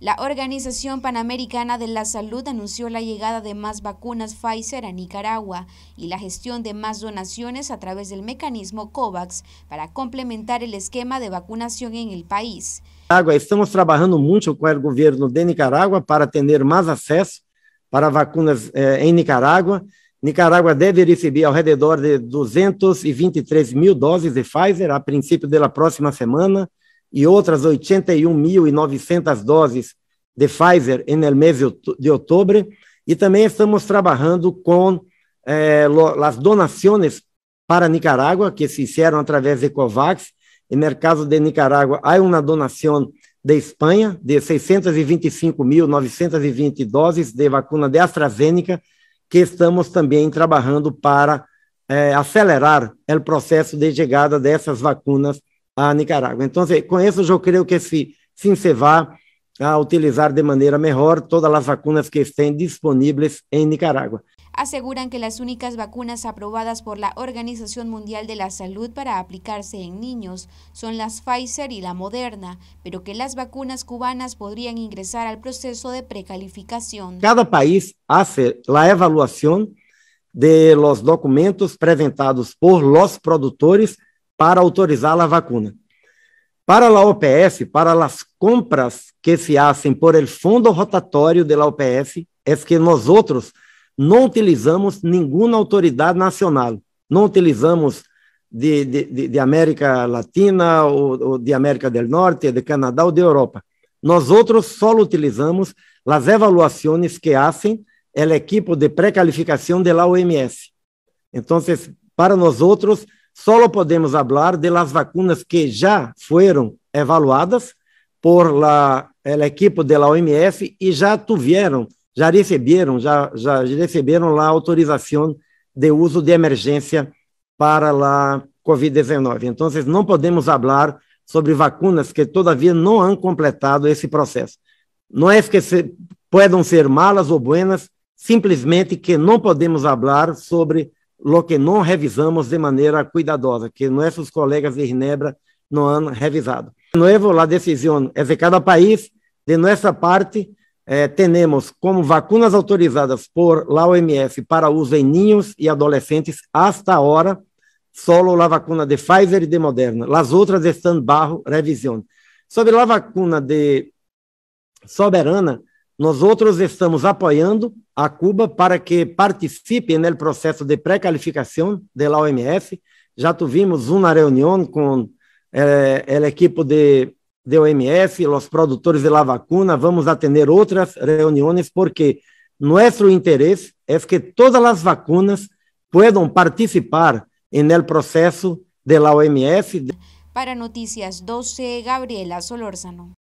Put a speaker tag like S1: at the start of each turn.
S1: La Organización Panamericana de la Salud anunció la llegada de más vacunas Pfizer a Nicaragua y la gestión de más donaciones a través del mecanismo COVAX para complementar el esquema de vacunación en el país.
S2: Estamos trabajando mucho con el gobierno de Nicaragua para tener más acceso para vacunas eh, en Nicaragua. Nicaragua debe recibir alrededor de 223 mil doses de Pfizer a princípio da próxima semana e outras 81.900 doses de Pfizer no mês de outubro. E também estamos trabalhando com eh, as donações para Nicarágua, que se fizeram através de COVAX. No caso de Nicarágua, há uma donação de Espanha de 625.920 doses de vacuna de AstraZeneca, que estamos também trabalhando para eh, acelerar o processo de chegada dessas vacunas a Nicarágua. Então, com isso, eu creio que se, se vai a utilizar de maneira melhor todas as vacunas que estén disponíveis em Nicarágua.
S1: Aseguran que las únicas vacunas aprobadas por la Organización Mundial de la Salud para aplicarse en niños son las Pfizer y la Moderna, pero que las vacunas cubanas podrían ingresar al proceso de precalificación.
S2: Cada país hace la evaluación de los documentos presentados por los productores para autorizar a vacuna. Para a OPS, para as compras que se hacen por el fundo rotatório da OPS, é que nós outros não utilizamos nenhuma autoridade nacional, não utilizamos de, de, de América Latina, ou, ou, de América do Norte, de Canadá ou de Europa. Nós outros só utilizamos as avaliações que fazem a equipe de pré-calificação da OMS. Então, para nós outros, só podemos falar de las vacunas que já foram evaluadas por la, la equipe da OMS e já tiveram, já receberam, já, já receberam a autorização de uso de emergência para a COVID-19. Então, não podemos falar sobre vacunas que todavia não han completado esse processo. Não é que se, podem ser malas ou buenas, simplesmente que não podemos falar sobre lo que não revisamos de maneira cuidadosa, que nossos colegas de Ginebra não han revisado. Novo, a decisão é de cada país. De nossa parte, eh, temos como vacunas autorizadas por la OMS para uso em ninhos e adolescentes, hasta agora, solo a vacuna de Pfizer e de Moderna. As outras estão bajo revisão. Sobre a vacuna de soberana, nós outros estamos apoiando a Cuba para que participe no processo de pré-calificação da OMS. Já tivemos uma reunião com eh, a equipe de, de OMS, os produtores de la vacuna. Vamos a ter outras reuniões porque nosso interesse é que todas as vacunas puedan participar no processo de la OMS.
S1: Para Noticias 12, Gabriela Solórzano.